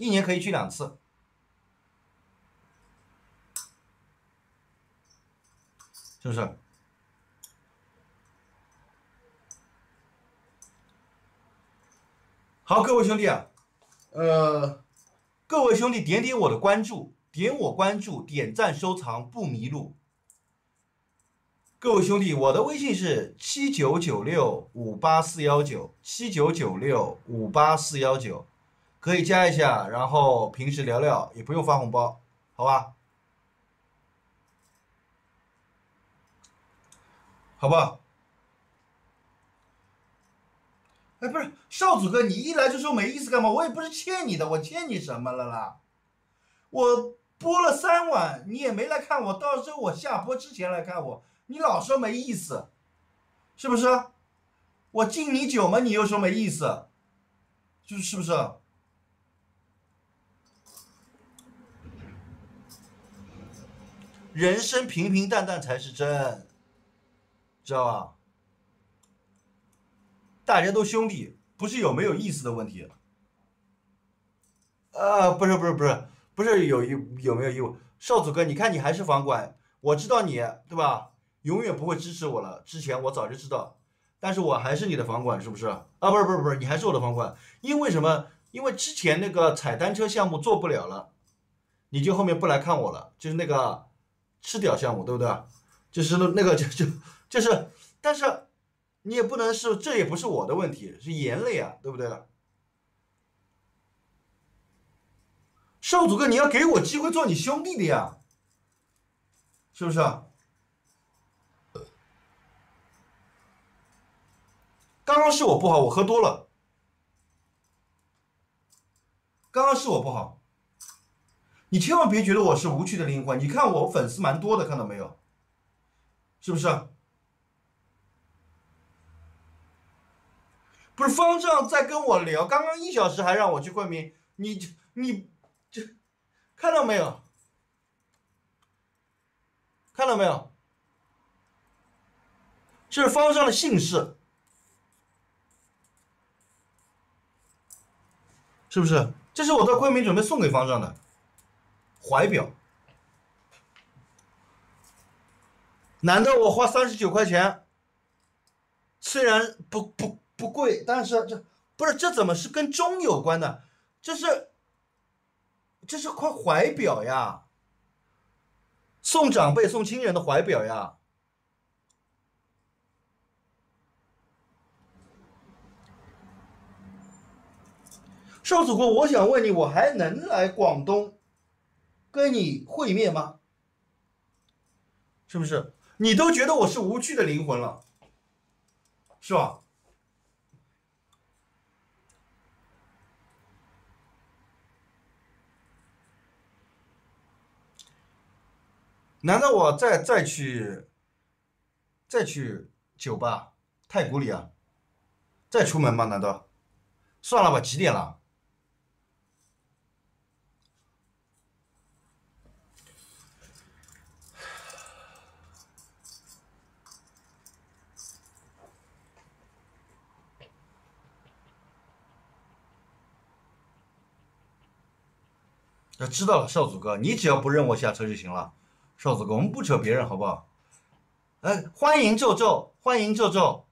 一年可以去两次，是不是？好，各位兄弟啊，呃，各位兄弟点点我的关注，点我关注，点赞收藏不迷路。各位兄弟，我的微信是七九九六五八四幺九，七九九六五八四幺九，可以加一下，然后平时聊聊，也不用发红包，好吧？好不好？哎，不是少主哥，你一来就说没意思干嘛？我也不是欠你的，我欠你什么了啦？我播了三晚，你也没来看我，到时候我下播之前来看我，你老说没意思，是不是？我敬你酒嘛，你又说没意思，就是是不是？人生平平淡淡才是真，知道吧？大家都兄弟，不是有没有意思的问题。呃，不是不是不是不是有有有没有义务？少祖哥，你看你还是房管，我知道你对吧？永远不会支持我了。之前我早就知道，但是我还是你的房管，是不是？啊，不是不是不是，你还是我的房管。因为什么？因为之前那个踩单车项目做不了了，你就后面不来看我了，就是那个吃屌项目，对不对？就是那那个就就就是，但是。你也不能是，这也不是我的问题，是眼泪啊，对不对？少主哥，你要给我机会做你兄弟的呀，是不是？刚刚是我不好，我喝多了。刚刚是我不好，你千万别觉得我是无趣的灵魂。你看我粉丝蛮多的，看到没有？是不是？不是方丈在跟我聊，刚刚一小时还让我去昆明，你你这看到没有？看到没有？这是方丈的姓氏，是不是？这是我在昆明准备送给方丈的怀表。难道我花三十九块钱？虽然不不。不贵，但是这不是这怎么是跟钟有关的？这是这是块怀表呀，送长辈送亲人的怀表呀。少祖国，我想问你，我还能来广东跟你会面吗？是不是？你都觉得我是无趣的灵魂了，是吧？难道我再再去，再去酒吧太古里啊？再出门吗？难道？算了吧，几点了？要知道了，少主哥，你只要不认我下车就行了。少祖哥，我们不扯别人，好不好？哎，欢迎皱皱，欢迎皱皱。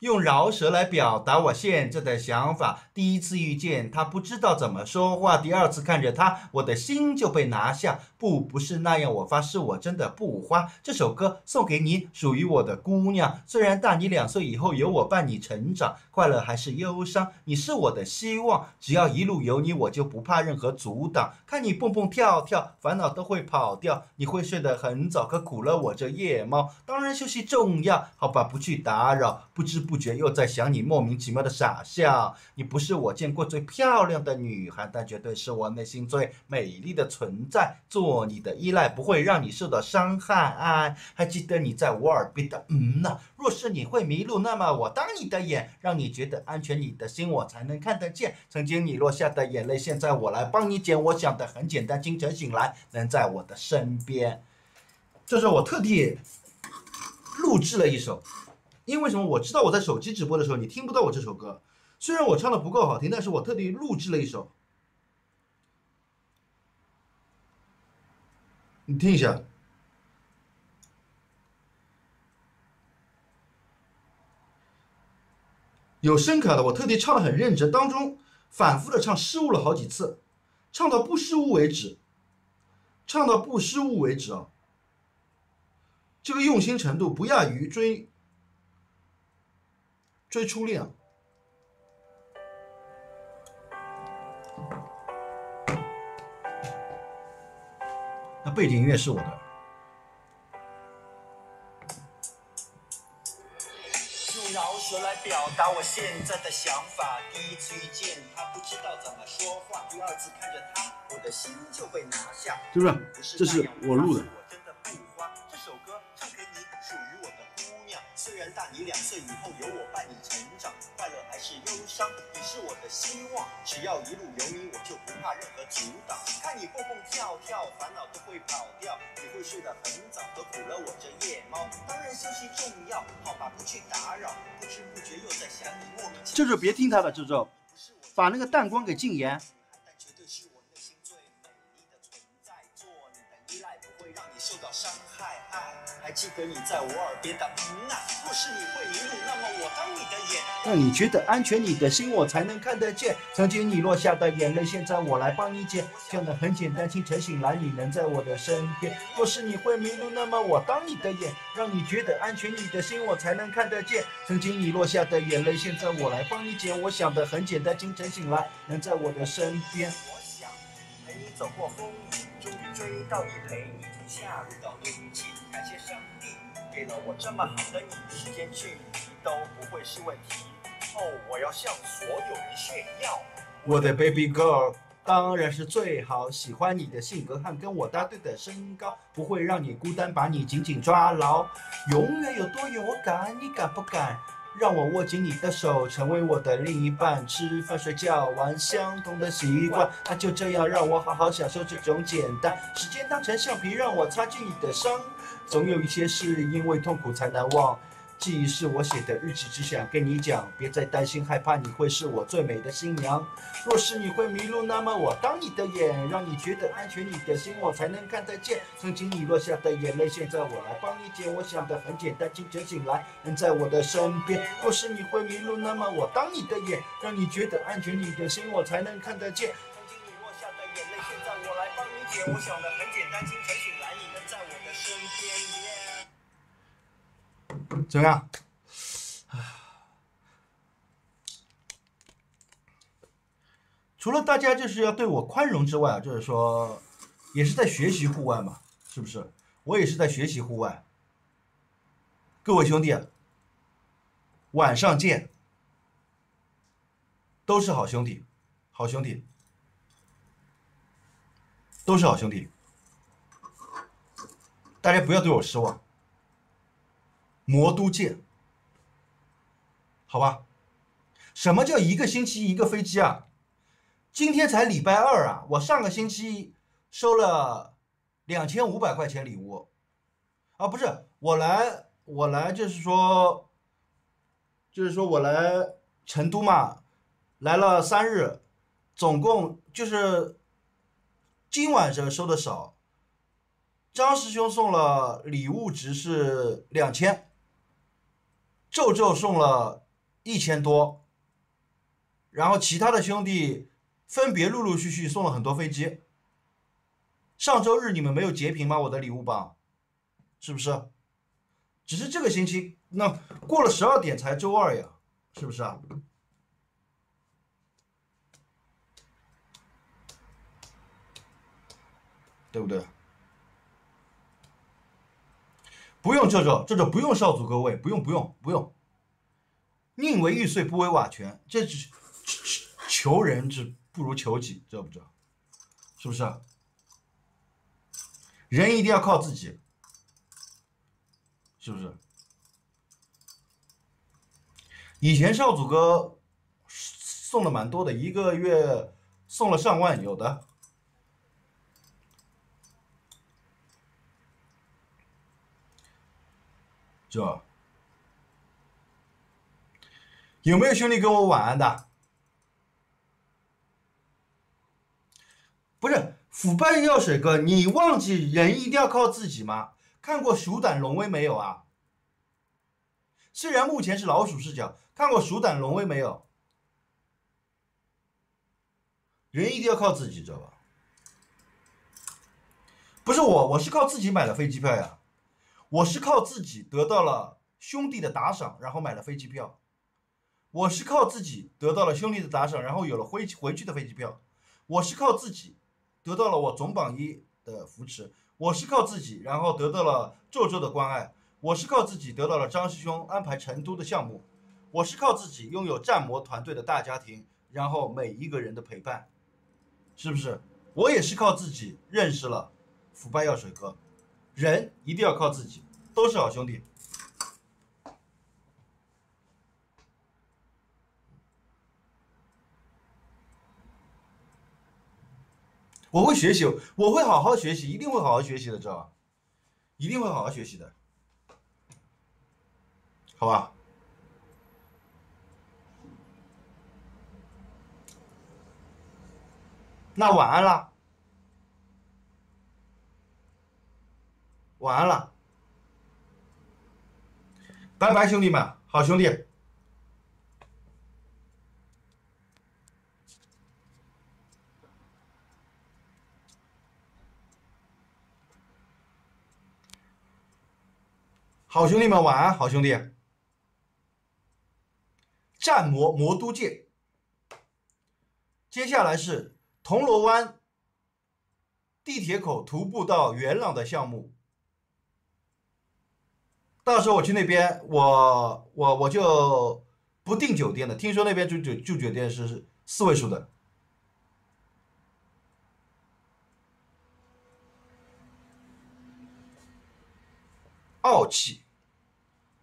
用饶舌来表达我现在的想法。第一次遇见他，不知道怎么说话；第二次看着他，我的心就被拿下。不，不是那样，我发誓，我真的不花。这首歌送给你，属于我的姑娘。虽然大你两岁，以后有我伴你成长，快乐还是忧伤，你是我的希望。只要一路有你，我就不怕任何阻挡。看你蹦蹦跳跳，烦恼都会跑掉。你会睡得很早，可苦了我这夜猫。当然休息重要，好吧，不去打扰。不知。不觉又在想你，莫名其妙的傻笑。你不是我见过最漂亮的女孩，但绝对是我内心最美丽的存在。做你的依赖不会让你受到伤害。还记得你在我耳边的嗯呐。若是你会迷路，那么我当你的眼，让你觉得安全，你的心我才能看得见。曾经你落下的眼泪，现在我来帮你捡。我想的很简单，清晨醒来能在我的身边。这是我特地录制了一首。因为什么？我知道我在手机直播的时候，你听不到我这首歌，虽然我唱的不够好听，但是我特地录制了一首，你听一下。有声卡的，我特地唱的很认真，当中反复的唱，失误了好几次，唱到不失误为止，唱到不失误为止啊！这个用心程度不亚于追追初恋。那背景音乐是我的。用饶舌来表达我现在的想法。第一次遇见他，不知道怎么说话；第二次看着他，我的心就被拿下。是不是？这是我录的。虽然大你两岁，以后有我伴你成长，快乐还是忧伤，你是我的希望。只要一路有你，我就不怕任何阻挡。看你蹦蹦跳跳，烦恼都会跑掉。你会睡得很早，何苦了我这夜猫？当然休息重要，好吧，不去打扰。不知不觉又在想你，莫名其妙。这就别听他的，这就把那个弹光给禁言。还记得你在我耳边的嗯啊。若是你会迷路，那么我当你的眼，让你觉得安全，你的心我才能看得见。曾经你落下的眼泪，现在我来帮你捡。讲的很简单，清晨醒来你能在我的身边。若是你会迷路，那么我当你的眼，让你觉得安全，你的心我才能看得见。曾经你落下的眼泪，现在我来帮你捡。我想的很简单，清晨醒来能在我的身边。我想陪你走过风雨，终于追到你，陪你。下入到冬季，感谢上帝给了我这么好的你，时间距离都不会是问题。哦，我要向所有人炫耀，我的 baby girl 当然是最好，喜欢你的性格和跟我搭对的身高，不会让你孤单，把你紧紧抓牢，永远有多远我敢，你敢不敢？让我握紧你的手，成为我的另一半。吃饭、睡觉、玩相同的习惯，那就这样让我好好享受这种简单。时间当成橡皮，让我擦去你的伤。总有一些事，因为痛苦才难忘。记忆是我写的日记，只想跟你讲，别再担心害怕，你会是我最美的新娘。若是你会迷路，那么我当你的眼，让你觉得安全，你的心我才能看得见。曾经你落下的眼泪，现在我来帮你捡。我想的很简单，清晨醒来能在我的身边。若是你会迷路，那么我当你的眼，让你觉得安全，你的心我才能看得见。曾经你落下的眼泪，现在我来帮你捡。我想的很简单，清晨醒来你能在我的身边。怎么样？除了大家就是要对我宽容之外，就是说，也是在学习户外嘛，是不是？我也是在学习户外。各位兄弟，晚上见，都是好兄弟，好兄弟，都是好兄弟，大家不要对我失望。魔都见，好吧？什么叫一个星期一个飞机啊？今天才礼拜二啊！我上个星期收了两千五百块钱礼物，啊，不是我来，我来就是说，就是说我来成都嘛，来了三日，总共就是今晚上收的少。张师兄送了礼物值是两千。皱皱送了一千多，然后其他的兄弟分别陆陆续续送了很多飞机。上周日你们没有截屏吗？我的礼物榜，是不是？只是这个星期那过了十二点才周二呀，是不是啊？对不对？不用这这这这不用少主各位不用不用不用，宁为玉碎不为瓦全，这是求人之不如求己，知道不知道？是不是？人一定要靠自己，是不是？以前少主哥送的蛮多的，一个月送了上万，有的。这有没有兄弟跟我晚安的？不是腐败药水哥你忘记人一定要靠自己吗？看过鼠胆龙威没有啊？虽然目前是老鼠视角看过鼠胆龙威没有？人一定要靠自己知道吧？不是我我是靠自己买的飞机票呀。我是靠自己得到了兄弟的打赏，然后买了飞机票。我是靠自己得到了兄弟的打赏，然后有了回回去的飞机票。我是靠自己得到了我总榜一的扶持。我是靠自己，然后得到了周周的关爱。我是靠自己得到了张师兄安排成都的项目。我是靠自己拥有战魔团队的大家庭，然后每一个人的陪伴，是不是？我也是靠自己认识了腐败药水哥。人一定要靠自己，都是好兄弟。我会学习，我会好好学习，一定会好好学习的，知道吧？一定会好好学习的，好吧？那晚安啦，晚安了，拜拜，兄弟们，好兄弟。好兄弟们，晚安，好兄弟。战魔魔都界，接下来是铜锣湾地铁口徒步到元朗的项目。到时候我去那边，我我我就不订酒店了。听说那边住酒住酒店是四位数的。傲气，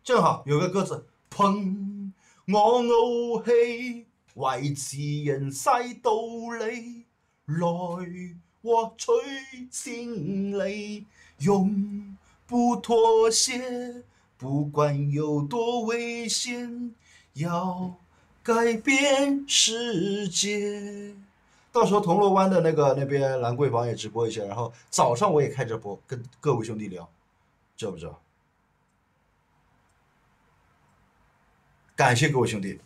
正好有个歌词：捧我傲气，为此人晒道理，来获取胜利，永不妥协，不管有多危险，要改变世界。到时候铜锣湾的那个那边兰桂坊也直播一下，然后早上我也开着播，跟各位兄弟聊，知不知道？感谢各位兄弟，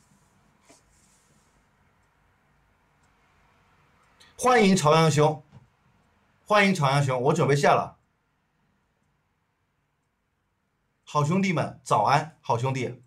欢迎朝阳兄，欢迎朝阳兄，我准备下了。好兄弟们，早安，好兄弟。